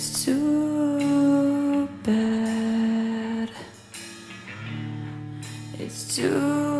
It's too bad. It's too